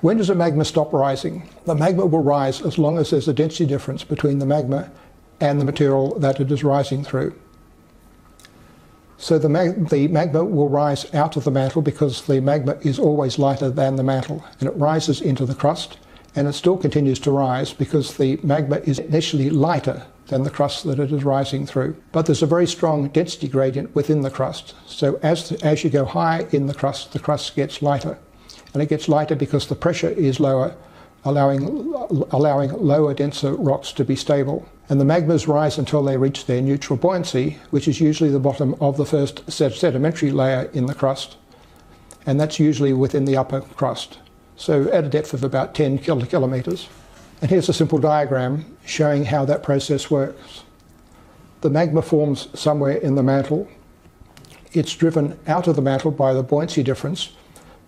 When does a magma stop rising? The magma will rise as long as there's a density difference between the magma and the material that it is rising through. So the, mag the, magma will rise out of the mantle because the magma is always lighter than the mantle and it rises into the crust and it still continues to rise because the magma is initially lighter than the crust that it is rising through. But there's a very strong density gradient within the crust. So as, as you go higher in the crust, the crust gets lighter. And it gets lighter because the pressure is lower, allowing, allowing lower, denser rocks to be stable. And the magmas rise until they reach their neutral buoyancy, which is usually the bottom of the first sedimentary layer in the crust. And that's usually within the upper crust. So at a depth of about 10 kilometres. And here's a simple diagram showing how that process works. The magma forms somewhere in the mantle. It's driven out of the mantle by the buoyancy difference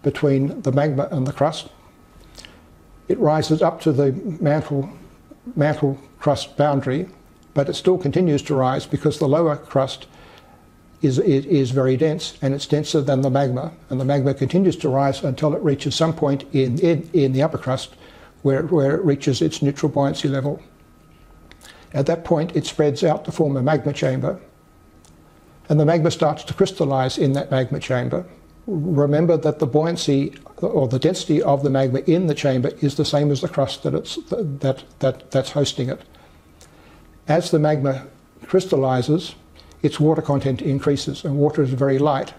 between the magma and the crust. It rises up to the mantle, mantle crust boundary, but it still continues to rise because the lower crust is, is very dense and it's denser than the magma. And the magma continues to rise until it reaches some point in, in, in the upper crust where, where it reaches its neutral buoyancy level. At that point, it spreads out to form a magma chamber, and the magma starts to crystallize in that magma chamber. Remember that the buoyancy or the density of the magma in the chamber is the same as the crust that it's, that, that, that's hosting it. As the magma crystallizes, its water content increases, and water is very light.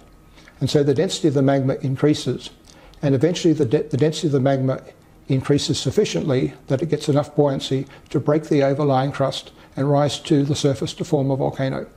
And so the density of the magma increases, and eventually the, de the density of the magma increases sufficiently that it gets enough buoyancy to break the overlying crust and rise to the surface to form a volcano.